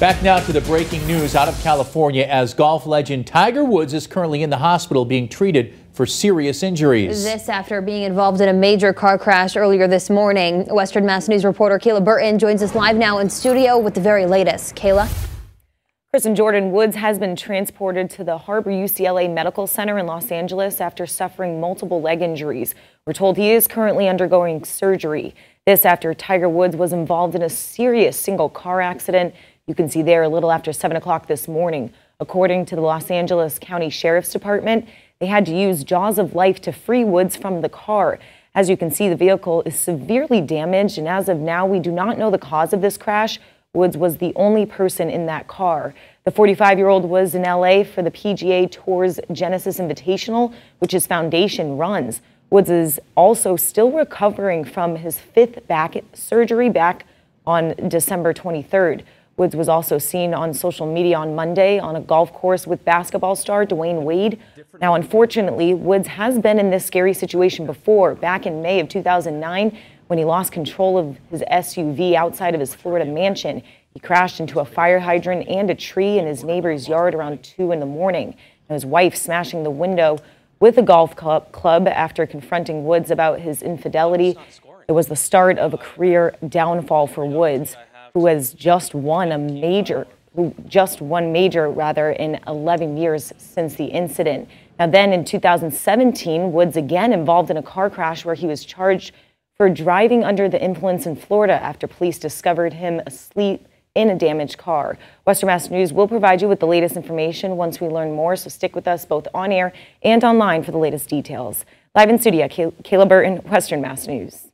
Back now to the breaking news out of California as golf legend Tiger Woods is currently in the hospital being treated for serious injuries. This after being involved in a major car crash earlier this morning. Western Mass News reporter Kayla Burton joins us live now in studio with the very latest. Kayla? Chris and Jordan Woods has been transported to the Harbor UCLA Medical Center in Los Angeles after suffering multiple leg injuries. We're told he is currently undergoing surgery. This after Tiger Woods was involved in a serious single car accident. You can see there a little after 7 o'clock this morning. According to the Los Angeles County Sheriff's Department, they had to use jaws of life to free Woods from the car. As you can see, the vehicle is severely damaged, and as of now, we do not know the cause of this crash. Woods was the only person in that car. The 45 year old was in LA for the PGA Tour's Genesis Invitational, which his foundation runs. Woods is also still recovering from his fifth back surgery back on December 23rd. Woods was also seen on social media on Monday on a golf course with basketball star Dwyane Wade. Now, unfortunately, Woods has been in this scary situation before, back in May of 2009 when he lost control of his SUV outside of his Florida mansion. He crashed into a fire hydrant and a tree in his neighbor's yard around 2 in the morning. And his wife smashing the window with a golf club after confronting Woods about his infidelity. It was the start of a career downfall for Woods, who has just won a major who just won major rather in 11 years since the incident. Now then in 2017, Woods again involved in a car crash where he was charged for driving under the influence in Florida after police discovered him asleep in a damaged car. Western Mass News will provide you with the latest information once we learn more, so stick with us both on air and online for the latest details. Live in studio, Kayla Burton, Western Mass News.